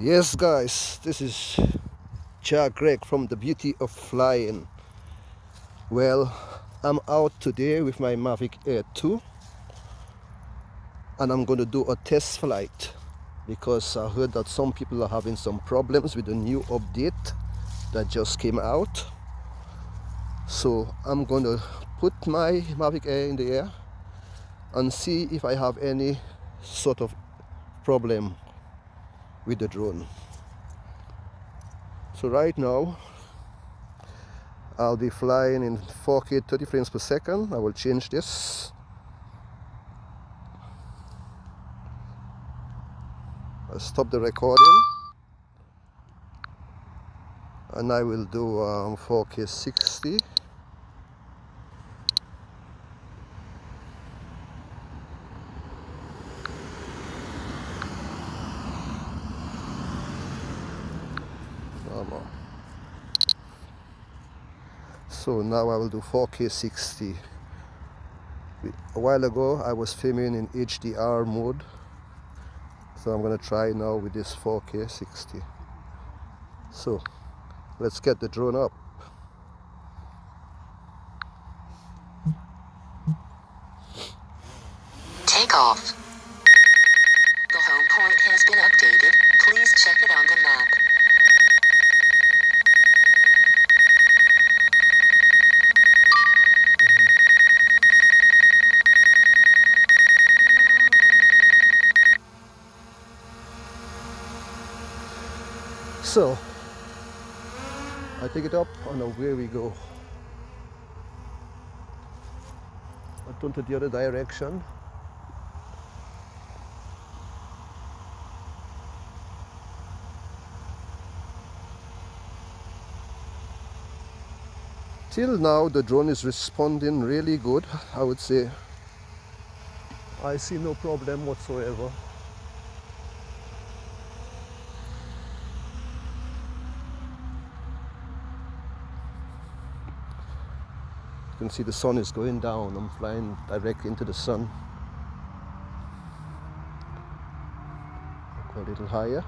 Yes guys, this is Jack Greg from the Beauty of Flying. Well, I'm out today with my Mavic Air 2 and I'm going to do a test flight because I heard that some people are having some problems with the new update that just came out. So I'm going to put my Mavic Air in the air and see if I have any sort of problem with the drone. So right now I'll be flying in 4k 30 frames per second. I will change this. I'll stop the recording. And I will do um, 4k 60 so now I will do 4k 60 a while ago I was filming in HDR mode. So I'm gonna try now with this 4k 60 so let's get the drone up. Take off. The home point has been updated. Please check it on the map So I take it up and away we go. I turn to the other direction. Till now the drone is responding really good, I would say. I see no problem whatsoever. You can see the sun is going down. I'm flying directly into the sun. Go a little higher.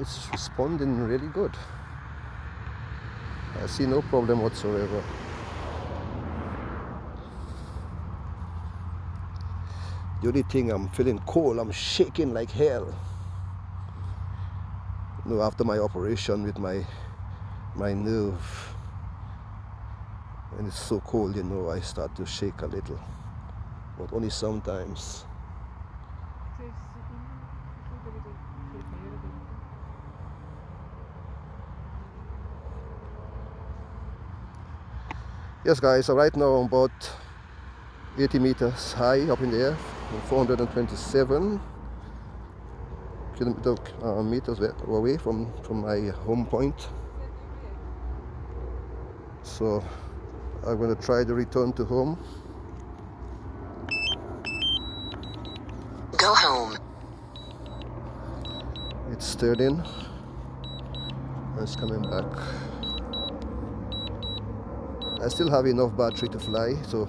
It's responding really good. I see no problem whatsoever. The only thing I'm feeling cold, I'm shaking like hell. You know, after my operation with my my nerve. When it's so cold you know I start to shake a little. But only sometimes. Yes guys so right now I'm about 80 meters high up in the air 427 kilometer uh, meters away from from my home point so I'm going to try to return to home. Go home. It's turning and it's coming back. I still have enough battery to fly so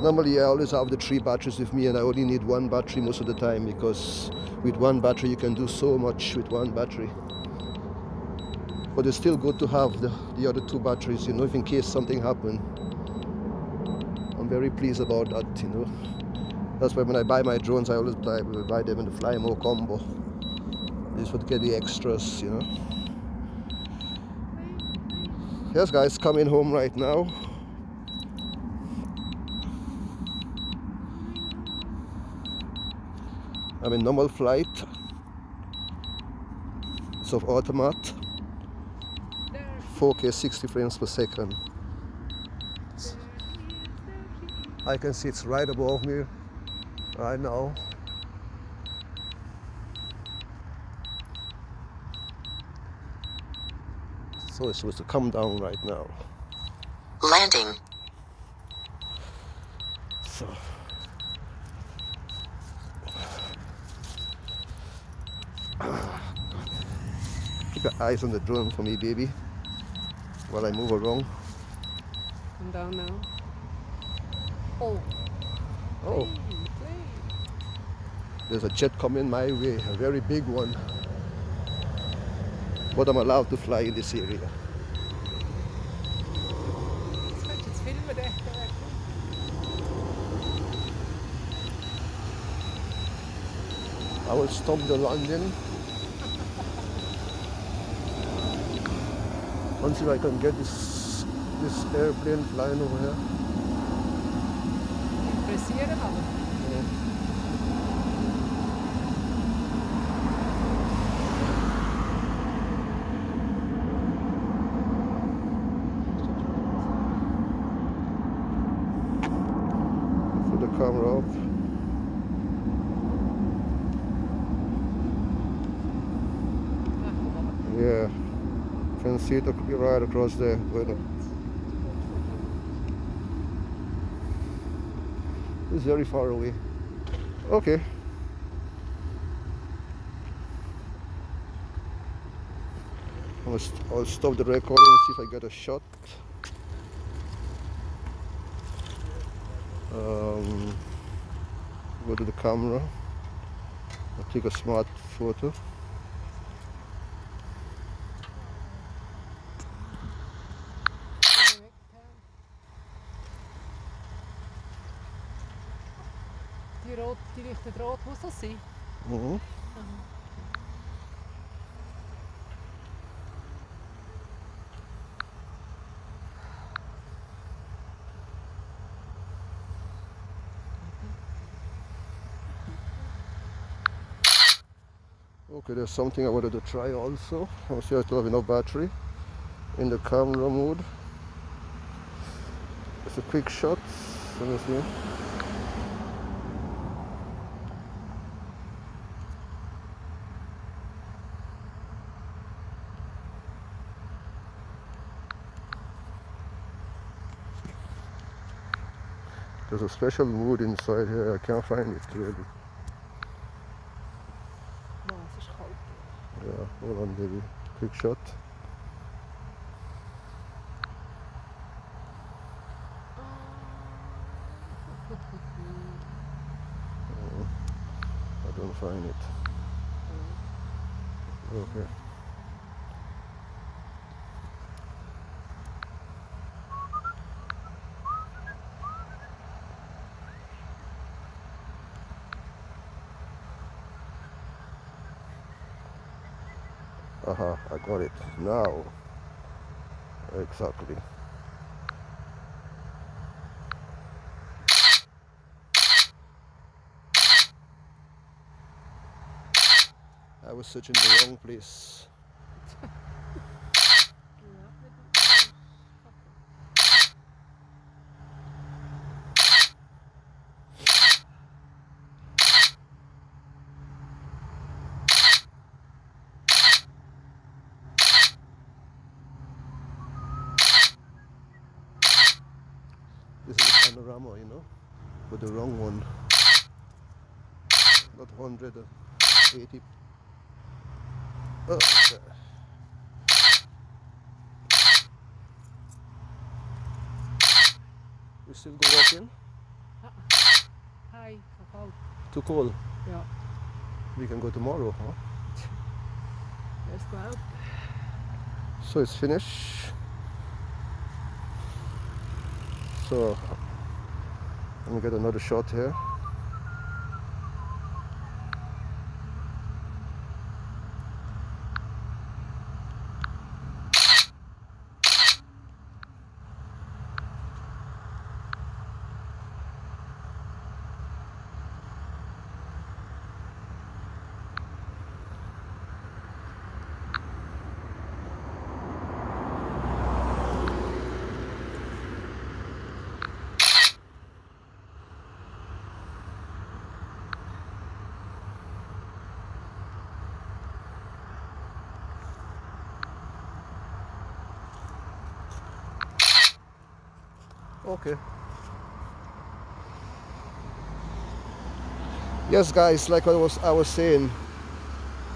normally I always have the three batteries with me and I only need one battery most of the time because with one battery you can do so much with one battery but it's still good to have the, the other two batteries you know in case something happened. I'm very pleased about that you know. That's why when I buy my drones I always buy, buy them in the Fly More combo. Just to get the extras you know. Yes guys coming home right now. I'm in normal flight. It's of automat 4K 60 frames per second. I can see it's right above me right now. So it's supposed to come down right now. Landing. So. Keep your eyes on the drone for me, baby while I move along. Come down now. Oh. Oh. Plane, plane. There's a jet coming my way, a very big one. But I'm allowed to fly in this area. Jetzt kannst du jetzt filmen, der, der I will stop the landing. Once if I can get this this airplane flying over here. interessieren aber. Put the camera up. Ah. Yeah. See it right across. Wait a- It's very far away. Okay. I'll, st- I'll stop the recording and see if I get a shot. Um, go to the camera. I'll take a smart photo. Rot, muss das sein? Mhm. Okay, there's something I wanted to try also. See if I still have enough battery in the camera mode. It's a quick shot. Let me see. There's a special mood inside here. I can't find it clearly. Boah, es ist kalt. Yeah, hold on, baby. Quick shot. Oh, I don't find it. Okay. Aha, I got it. Now. Exactly. I was searching the wrong place. This is the panorama, you know, but the wrong one. Not 180. Uh, oh, okay. We still go walking? Hi, kalt. Too cold. Ja, We can go tomorrow, huh? wer es glaubt. So it's finished. So let me get another shot here. Okay. Yes guys, like I was I was saying,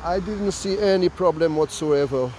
I didn't see any problem whatsoever